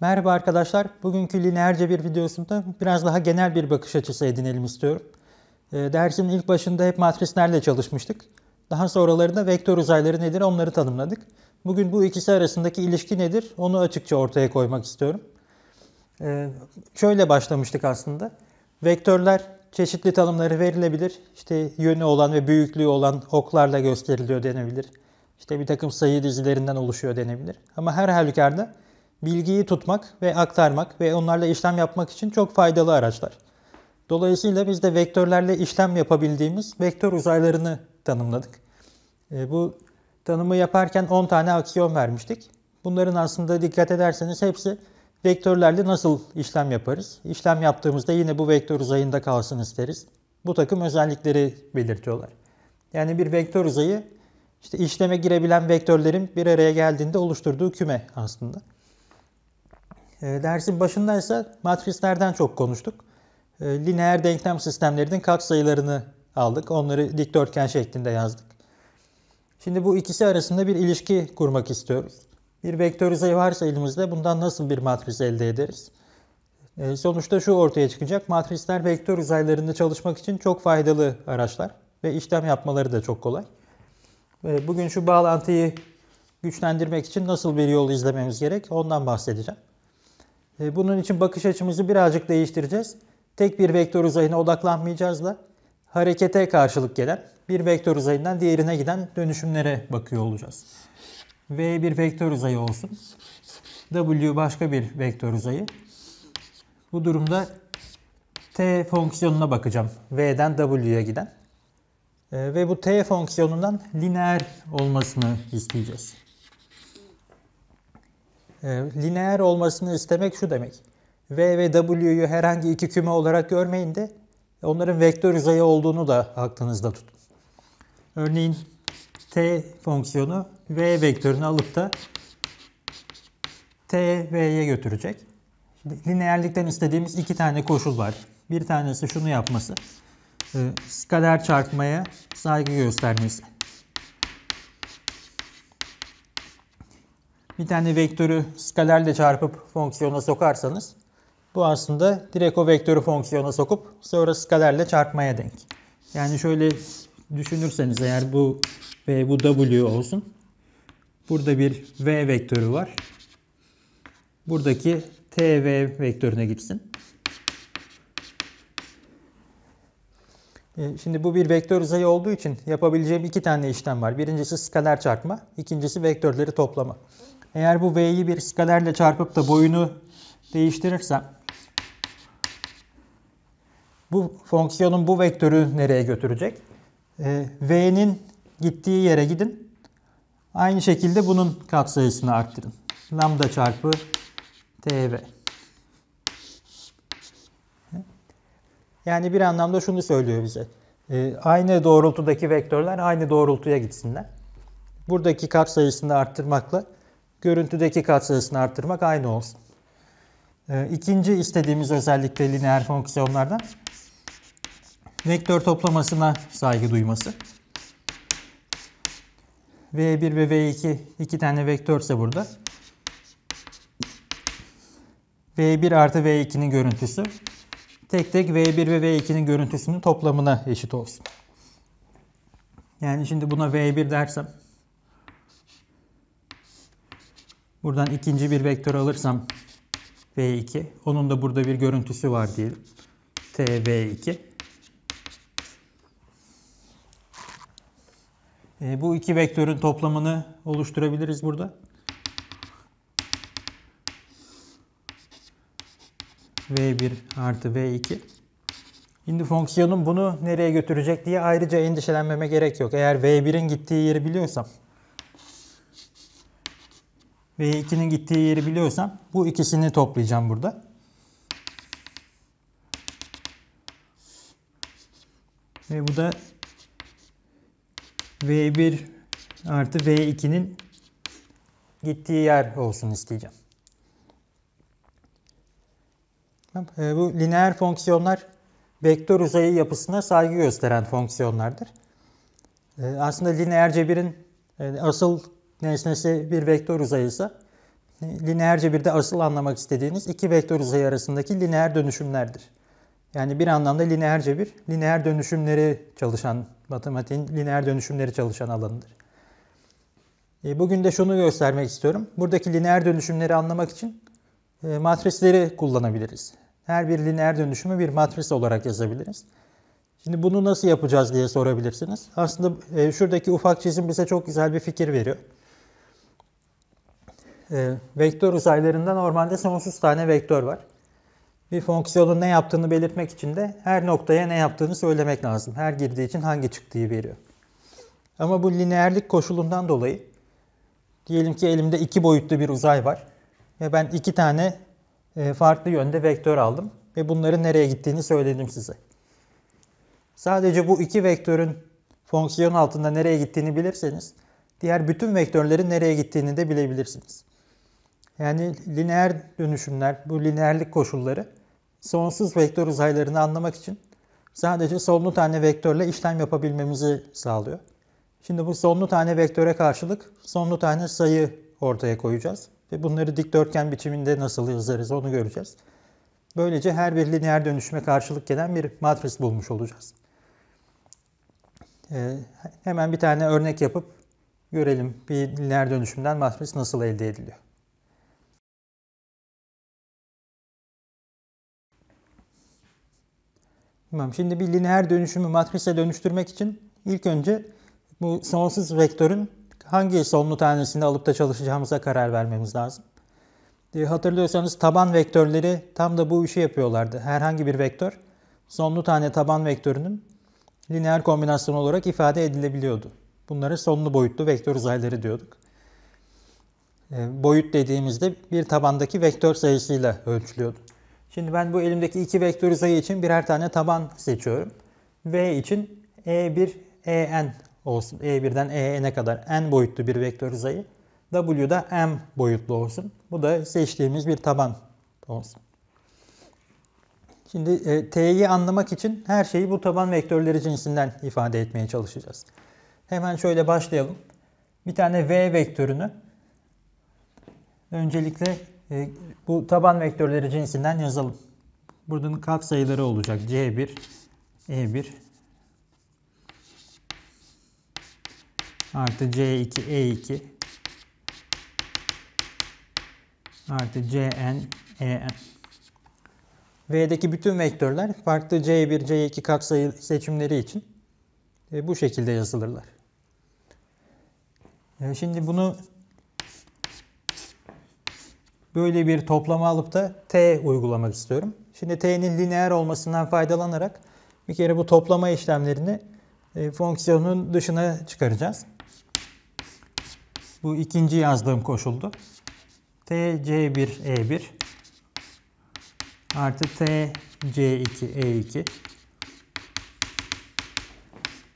Merhaba arkadaşlar. Bugünkü lineer cebir videosunda biraz daha genel bir bakış açısı edinelim istiyorum. Ee, dersin ilk başında hep matrislerle çalışmıştık. Daha sonralarında vektör uzayları nedir onları tanımladık. Bugün bu ikisi arasındaki ilişki nedir onu açıkça ortaya koymak istiyorum. Ee, şöyle başlamıştık aslında. Vektörler çeşitli tanımları verilebilir. İşte yönü olan ve büyüklüğü olan oklarla gösteriliyor denebilir. İşte bir takım sayı dizilerinden oluşuyor denebilir. Ama her halükarda bilgiyi tutmak ve aktarmak ve onlarla işlem yapmak için çok faydalı araçlar. Dolayısıyla biz de vektörlerle işlem yapabildiğimiz vektör uzaylarını tanımladık. E, bu tanımı yaparken 10 tane aksiyon vermiştik. Bunların aslında dikkat ederseniz hepsi vektörlerle nasıl işlem yaparız? İşlem yaptığımızda yine bu vektör uzayında kalsın isteriz. Bu takım özellikleri belirtiyorlar. Yani bir vektör uzayı işte işleme girebilen vektörlerin bir araya geldiğinde oluşturduğu küme aslında. E, dersin başında ise matrislerden çok konuştuk. E, lineer denklem sistemlerinin katsayılarını aldık. Onları dikdörtgen şeklinde yazdık. Şimdi bu ikisi arasında bir ilişki kurmak istiyoruz. Bir vektör uzayı varsa elimizde bundan nasıl bir matris elde ederiz? E, sonuçta şu ortaya çıkacak. Matrisler vektör uzaylarında çalışmak için çok faydalı araçlar ve işlem yapmaları da çok kolay. Bugün şu bağlantıyı güçlendirmek için nasıl bir yol izlememiz gerek ondan bahsedeceğim. E, bunun için bakış açımızı birazcık değiştireceğiz. Tek bir vektör uzayına odaklanmayacağız da harekete karşılık gelen bir vektör uzayından diğerine giden dönüşümlere bakıyor olacağız. V bir vektör uzayı olsun. W başka bir vektör uzayı. Bu durumda t fonksiyonuna bakacağım. V'den W'ye giden. E, ve bu t fonksiyonundan lineer olmasını isteyeceğiz. E, lineer olmasını istemek şu demek. V ve W'yu herhangi iki küme olarak görmeyin de onların vektör uzayı olduğunu da aklınızda tutun. Örneğin t fonksiyonu v vektörünü alıp da t v'ye götürecek. Şimdi lineerlikten istediğimiz iki tane koşul var. Bir tanesi şunu yapması. E, skaler çarpmaya saygı göstermesi. Bir tane vektörü skalerle çarpıp fonksiyona sokarsanız bu aslında direkt o vektörü fonksiyona sokup sonra skalerle çarpmaya denk. Yani şöyle düşünürseniz eğer bu V bu W olsun. Burada bir V vektörü var. Buradaki TV vektörüne gitsin. E, şimdi bu bir vektör uzayı olduğu için yapabileceğim iki tane işlem var. Birincisi skaler çarpma, ikincisi vektörleri toplama. Eğer bu v'yi bir skalerle çarpıp da boyunu değiştirirsem bu fonksiyonun bu vektörü nereye götürecek? Ee, v'nin gittiği yere gidin. Aynı şekilde bunun katsayısını arttırın. Lambda çarpı tv. Yani bir anlamda şunu söylüyor bize. Ee, aynı doğrultudaki vektörler aynı doğrultuya gitsinler. Buradaki katsayısını arttırmakla görüntüdeki katsayısını arttırmak aynı olsun. Ee, ikinci istediğimiz özellik de lineer fonksiyonlardan vektör toplamasına saygı duyması. V1 ve V2 iki tane vektörse burada. V1 artı V2'nin görüntüsü tek tek V1 ve V2'nin görüntüsünün toplamına eşit olsun. Yani şimdi buna V1 dersem Buradan ikinci bir vektör alırsam V2. Onun da burada bir görüntüsü var diyelim. TV2. E, bu iki vektörün toplamını oluşturabiliriz burada. V1 artı V2. Şimdi fonksiyonum bunu nereye götürecek diye ayrıca endişelenmeme gerek yok. Eğer V1'in gittiği yeri biliyorsam ve 2'nin gittiği yeri biliyorsam bu ikisini toplayacağım burada. Ve bu da V1 artı V2'nin gittiği yer olsun isteyeceğim. E, bu lineer fonksiyonlar vektör uzayı yapısına saygı gösteren fonksiyonlardır. E, aslında lineer cebirin e, asıl nesnesi bir vektör uzayıysa lineer bir de asıl anlamak istediğiniz iki vektör uzayı arasındaki lineer dönüşümlerdir. Yani bir anlamda lineer cebir, lineer dönüşümleri çalışan, matematiğin lineer dönüşümleri çalışan alanıdır. E, bugün de şunu göstermek istiyorum. Buradaki lineer dönüşümleri anlamak için e, matrisleri kullanabiliriz. Her bir lineer dönüşümü bir matris olarak yazabiliriz. Şimdi bunu nasıl yapacağız diye sorabilirsiniz. Aslında e, şuradaki ufak çizim bize çok güzel bir fikir veriyor. Vektör uzaylarında normalde sonsuz tane vektör var. Bir fonksiyonun ne yaptığını belirtmek için de her noktaya ne yaptığını söylemek lazım. Her girdiği için hangi çıktığı veriyor. Ama bu lineerlik koşulundan dolayı diyelim ki elimde iki boyutlu bir uzay var ve ben iki tane e, farklı yönde vektör aldım ve bunların nereye gittiğini söyledim size. Sadece bu iki vektörün fonksiyon altında nereye gittiğini bilirseniz diğer bütün vektörlerin nereye gittiğini de bilebilirsiniz. Yani lineer dönüşümler, bu lineerlik koşulları sonsuz vektör uzaylarını anlamak için sadece sonlu tane vektörle işlem yapabilmemizi sağlıyor. Şimdi bu sonlu tane vektöre karşılık sonlu tane sayı ortaya koyacağız. Ve bunları dikdörtgen biçiminde nasıl yazarız onu göreceğiz. Böylece her bir lineer dönüşüme karşılık gelen bir matris bulmuş olacağız. Ee, hemen bir tane örnek yapıp görelim bir lineer dönüşümden matris nasıl elde ediliyor. Tamam, şimdi bir lineer dönüşümü matrise dönüştürmek için ilk önce bu sonsuz vektörün hangi sonlu tanesini alıp da çalışacağımıza karar vermemiz lazım. E, hatırlıyorsanız taban vektörleri tam da bu işi yapıyorlardı. Herhangi bir vektör sonlu tane taban vektörünün lineer kombinasyonu olarak ifade edilebiliyordu. Bunlara sonlu boyutlu vektör uzayları diyorduk. E, boyut dediğimizde bir tabandaki vektör sayısıyla ölçülüyordu. Şimdi ben bu elimdeki iki vektör uzayı için birer tane taban seçiyorum. V için E1, EN olsun. E1'den EN'e kadar n boyutlu bir vektör uzayı. W'da m boyutlu olsun. Bu da seçtiğimiz bir taban olsun. Şimdi e, T'yi anlamak için her şeyi bu taban vektörleri cinsinden ifade etmeye çalışacağız. Hemen şöyle başlayalım. Bir tane V vektörünü öncelikle e, bu taban vektörleri cinsinden yazalım. Buradan kat sayıları olacak. C1, E1, artı C2, E2 artı Cn, En. V'deki bütün vektörler farklı C1, C2 katsayı seçimleri için e, bu şekilde yazılırlar. E, şimdi bunu böyle bir toplama alıp da T uygulamak istiyorum. Şimdi T'nin lineer olmasından faydalanarak bir kere bu toplama işlemlerini e, fonksiyonun dışına çıkaracağız. Bu ikinci yazdığım koşuldu. T C1 E1 artı T C2 E2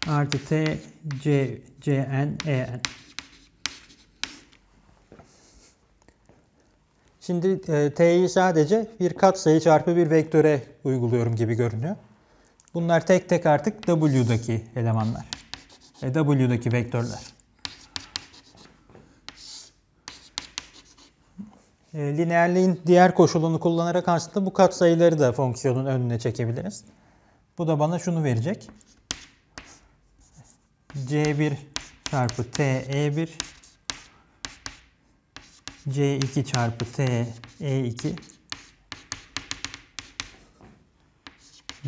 artı T C Cn En. Şimdi e, T'yi sadece bir katsayı çarpı bir vektöre uyguluyorum gibi görünüyor. Bunlar tek tek artık W'daki elemanlar. E, W'daki vektörler. E, lineerliğin diğer koşulunu kullanarak aslında bu katsayıları da fonksiyonun önüne çekebiliriz. Bu da bana şunu verecek. C1 çarpı T E1 C2 çarpı T E2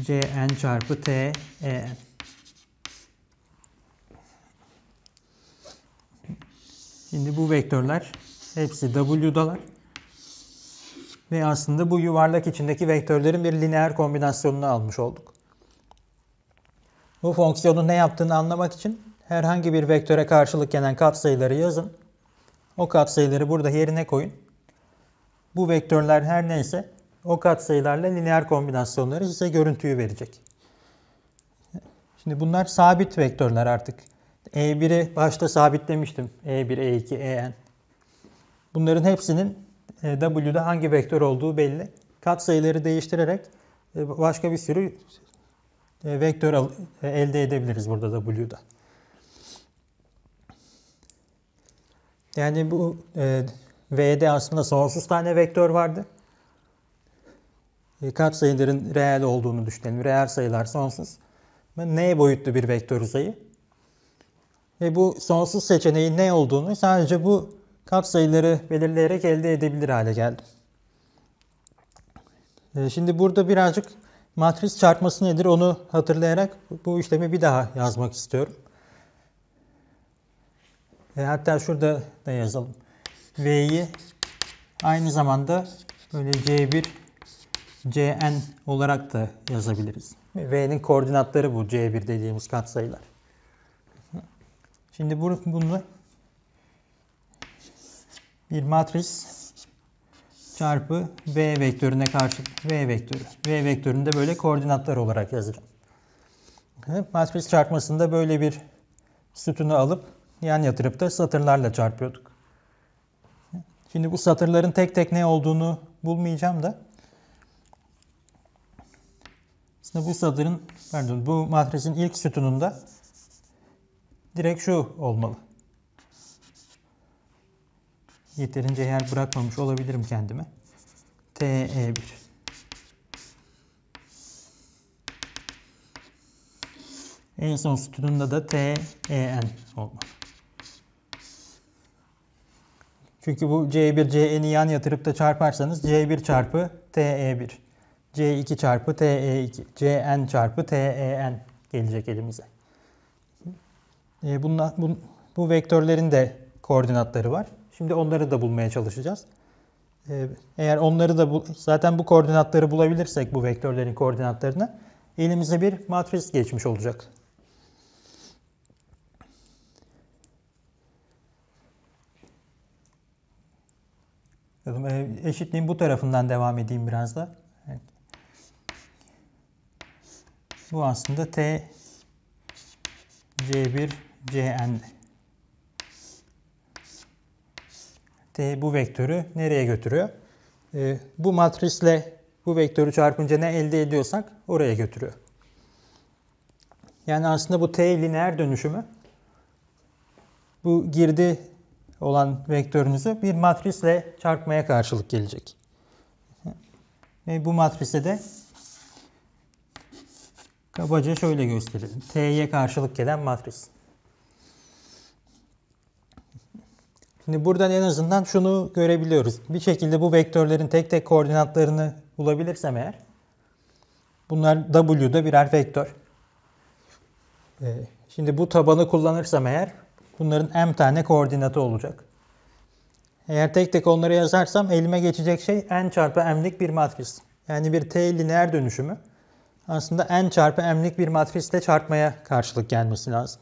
Cn çarpı T En. Şimdi bu vektörler hepsi W'dalar. Ve aslında bu yuvarlak içindeki vektörlerin bir lineer kombinasyonunu almış olduk. Bu fonksiyonun ne yaptığını anlamak için herhangi bir vektöre karşılık gelen katsayıları yazın. O katsayıları burada yerine koyun. Bu vektörler her neyse o katsayılarla lineer kombinasyonları size görüntüyü verecek. Şimdi bunlar sabit vektörler artık. E1'i başta sabitlemiştim. E1, E2, En. Bunların hepsinin e, W'da hangi vektör olduğu belli. Katsayıları değiştirerek e, başka bir sürü e, vektör elde edebiliriz burada W'da. Yani bu V'de aslında sonsuz tane vektör vardı. E, katsayıların reel olduğunu düşünelim. Reel sayılar sonsuz. N boyutlu bir vektör uzayı. Ve bu sonsuz seçeneğin ne olduğunu sadece bu katsayıları belirleyerek elde edebilir hale geldim. E, Şimdi burada birazcık matris çarpması nedir onu hatırlayarak bu işlemi bir daha yazmak istiyorum. E, hatta şurada da yazalım. V'yi aynı zamanda böyle C1 Cn olarak da yazabiliriz. V'nin koordinatları bu C1 dediğimiz katsayılar. Şimdi bu- bunu bir matris çarpı V vektörüne karşı V vektörü. V vektörünü de böyle koordinatlar olarak. Evet, Matris çarpmasında böyle bir sütunu alıp yan yatırıp da satırlarla çarpıyorduk. Şimdi bu satırların tek tek ne olduğunu bulmayacağım da aslında bu satırın pardon bu matrisin ilk sütununda direkt şu olmalı. Yeterince yer bırakmamış olabilirim kendime. TE1 En son sütununda da TEN olmalı. Çünkü bu C1, CN'i yan yatırıp da çarparsanız C1 çarpı TE1, C2 çarpı TE2, CN çarpı TEN gelecek elimize. E, bunla, bu, bu vektörlerin de koordinatları var. Şimdi onları da bulmaya çalışacağız. E, eğer onları da bul, zaten bu koordinatları bulabilirsek bu vektörlerin koordinatlarını elimize bir matris geçmiş olacak. E, Eşitliğin bu tarafından devam edeyim biraz da. Evet. Bu aslında T C1 Cn. T bu vektörü nereye götürüyor? E, bu matrisle bu vektörü çarpınca ne elde ediyorsak oraya götürüyor. Yani aslında bu T lineer dönüşümü bu girdi olan vektörünüzü bir matrisle çarpmaya karşılık gelecek. Ve bu matrise de kabaca şöyle gösterelim. T'ye karşılık gelen matris. Şimdi buradan en azından şunu görebiliyoruz. Bir şekilde bu vektörlerin tek tek koordinatlarını bulabilirsem eğer bunlar W'da birer vektör. Ee, Şimdi bu tabanı kullanırsam eğer bunların m tane koordinatı olacak. Eğer tek tek onları yazarsam elime geçecek şey n çarpı m'lik bir matris. Yani bir t lineer dönüşümü aslında n çarpı m'lik bir matrisle çarpmaya karşılık gelmesi lazım.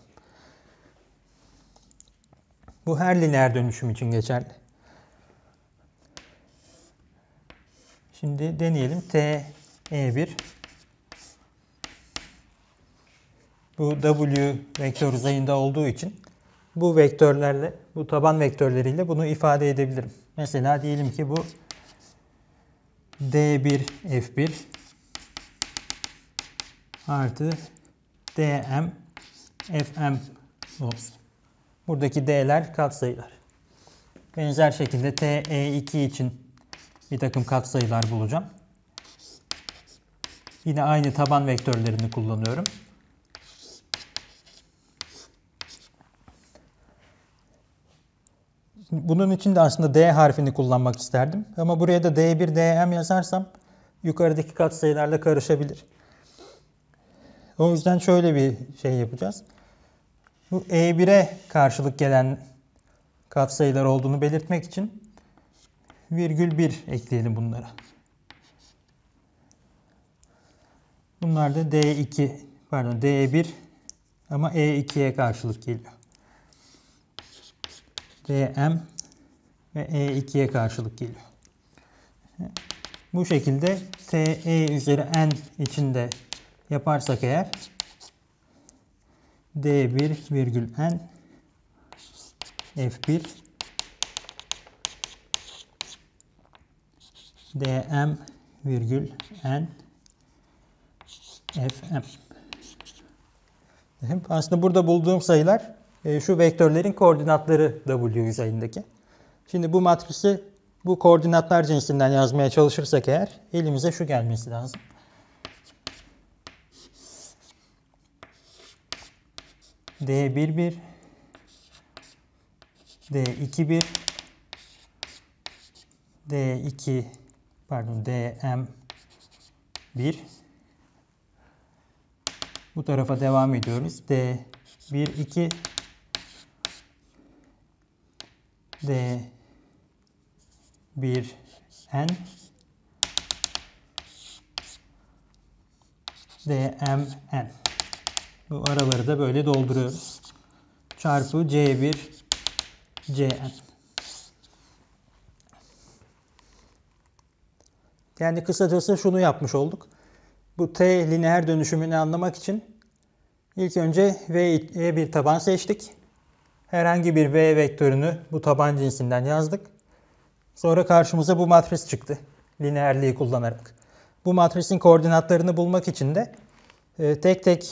Bu her lineer dönüşüm için geçerli. Şimdi deneyelim. T E1 bu W vektör uzayında olduğu için bu vektörlerle, bu taban vektörleriyle bunu ifade edebilirim. Mesela diyelim ki bu D1 F1 artı DM FM olsun. Buradaki D'ler katsayılar. Benzer şekilde TE2 için bir takım katsayılar bulacağım. Yine aynı taban vektörlerini kullanıyorum. Bunun için de aslında D harfini kullanmak isterdim. Ama buraya da D1, DM yazarsam yukarıdaki katsayılarla karışabilir. O yüzden şöyle bir şey yapacağız. Bu E1'e karşılık gelen katsayılar olduğunu belirtmek için virgül 1 ekleyelim bunlara. Bunlar da D2 pardon D1 ama E2'ye karşılık geliyor. DM ve E2'ye karşılık geliyor. Bu şekilde TE üzeri N içinde yaparsak eğer D1 virgül N F1 DM virgül N FM Aslında burada bulduğum sayılar şu vektörlerin koordinatları W yüzeyindeki. Şimdi bu matrisi bu koordinatlar cinsinden yazmaya çalışırsak eğer elimize şu gelmesi lazım. D11 D21 D2 pardon DM1 bu tarafa devam ediyoruz. D1 2 D 1 N DMN. Bu araları da böyle dolduruyoruz. Çarpı C1 CN. Yani kısacası şunu yapmış olduk. Bu T lineer dönüşümünü anlamak için ilk önce V'ye bir taban seçtik. Herhangi bir V vektörünü bu taban cinsinden yazdık. Sonra karşımıza bu matris çıktı. Lineerliği kullanarak. Bu matrisin koordinatlarını bulmak için de e, tek tek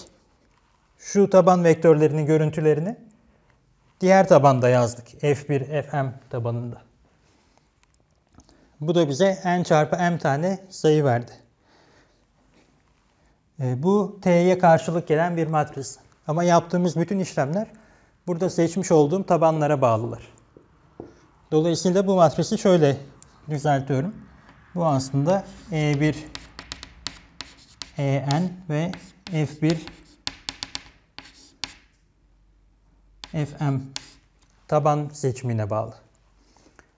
şu taban vektörlerinin görüntülerini diğer tabanda yazdık. F1, Fm tabanında. Bu da bize n çarpı m tane sayı verdi. E, bu t'ye karşılık gelen bir matris. Ama yaptığımız bütün işlemler burada seçmiş olduğum tabanlara bağlılar. Dolayısıyla bu matrisi şöyle düzeltiyorum. Bu aslında E1 En ve F1 Fm taban seçimine bağlı.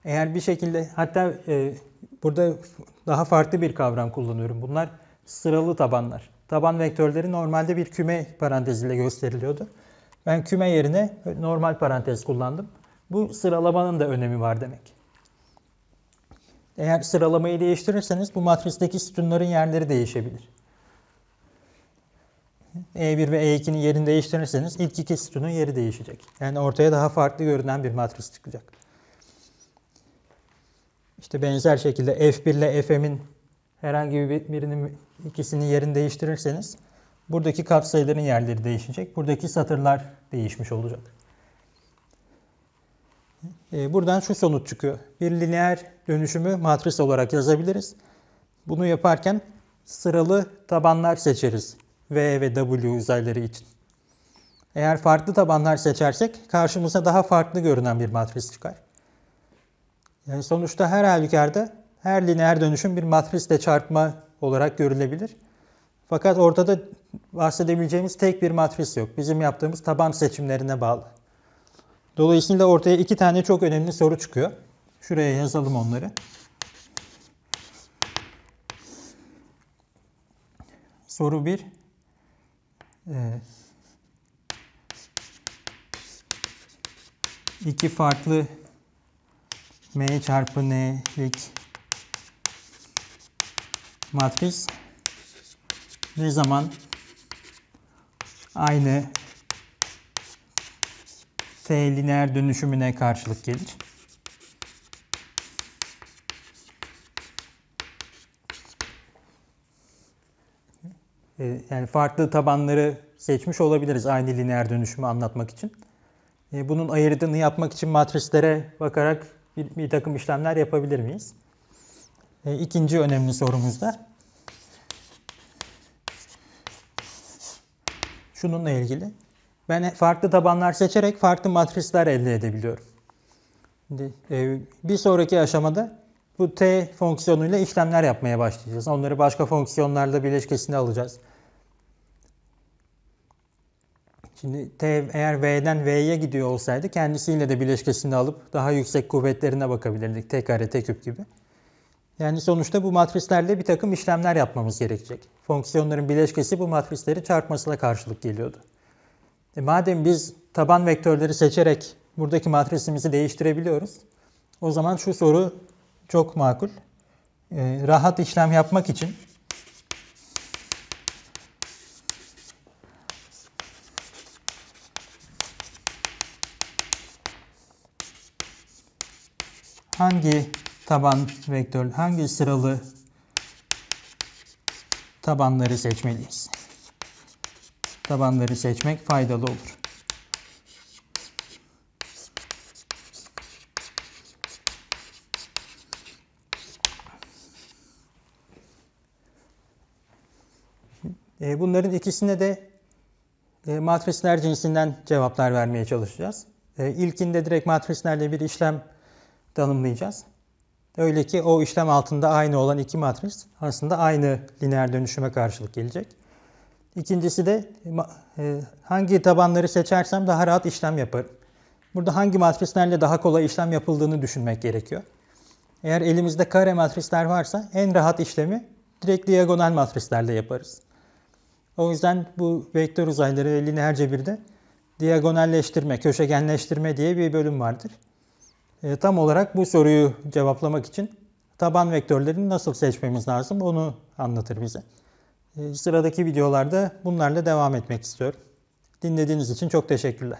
Eğer bir şekilde hatta e, burada daha farklı bir kavram kullanıyorum. Bunlar sıralı tabanlar. Taban vektörleri normalde bir küme paranteziyle gösteriliyordu. Ben küme yerine normal parantez kullandım. Bu sıralamanın da önemi var demek. Eğer sıralamayı değiştirirseniz bu matristeki sütunların yerleri değişebilir. E1 ve E2'nin yerini değiştirirseniz ilk iki sütunun yeri değişecek. Yani ortaya daha farklı görünen bir matris çıkacak. İşte benzer şekilde F1 ile Fm'in herhangi birinin ikisinin yerini değiştirirseniz buradaki katsayıların yerleri değişecek. Buradaki satırlar değişmiş olacak. Ee, buradan şu sonuç çıkıyor. Bir lineer dönüşümü matris olarak yazabiliriz. Bunu yaparken sıralı tabanlar seçeriz. V ve W uzayları için. Eğer farklı tabanlar seçersek karşımıza daha farklı görünen bir matris çıkar. Yani sonuçta her halükarda her lineer dönüşüm bir matrisle çarpma olarak görülebilir. Fakat ortada bahsedebileceğimiz tek bir matris yok. Bizim yaptığımız taban seçimlerine bağlı. Dolayısıyla ortaya iki tane çok önemli soru çıkıyor. Şuraya yazalım onları. Soru 1. Ee, iki farklı m çarpı n'lik matris ne zaman aynı T lineer dönüşümüne karşılık gelir. Ee, yani farklı tabanları seçmiş olabiliriz aynı lineer dönüşümü anlatmak için. Ee, bunun ayırdığını yapmak için matrislere bakarak bir, bir takım işlemler yapabilir miyiz? Ee, ikinci önemli sorumuz da şununla ilgili. Ben farklı tabanlar seçerek farklı matrisler elde edebiliyorum. Şimdi, e, bir sonraki aşamada bu t fonksiyonuyla işlemler yapmaya başlayacağız. Onları başka fonksiyonlarla bileşkesine alacağız. Şimdi t eğer v'den v'ye gidiyor olsaydı kendisiyle de bileşkesini alıp daha yüksek kuvvetlerine bakabilirdik. t kare, t küp gibi. Yani sonuçta bu matrislerle bir takım işlemler yapmamız gerekecek. Fonksiyonların bileşkesi bu matrisleri çarpmasına karşılık geliyordu. E madem biz taban vektörleri seçerek buradaki matrisimizi değiştirebiliyoruz. O zaman şu soru çok makul. E, rahat işlem yapmak için hangi taban vektör hangi sıralı tabanları seçmeliyiz. Tabanları seçmek faydalı olur. E, bunların ikisine de e, matrisler cinsinden cevaplar vermeye çalışacağız. E, ilkinde direkt matrislerle bir işlem tanımlayacağız. Öyle ki o işlem altında aynı olan iki matris aslında aynı lineer dönüşüme karşılık gelecek. İkincisi de e, hangi tabanları seçersem daha rahat işlem yaparım. Burada hangi matrislerle daha kolay işlem yapıldığını düşünmek gerekiyor. Eğer elimizde kare matrisler varsa en rahat işlemi direkt diagonal matrislerle yaparız. O yüzden bu vektör uzayları ve lineer cebirde diagonalleştirme, köşegenleştirme diye bir bölüm vardır. E, tam olarak bu soruyu cevaplamak için taban vektörlerini nasıl seçmemiz lazım onu anlatır bize. E, sıradaki videolarda bunlarla devam etmek istiyorum. Dinlediğiniz için çok teşekkürler.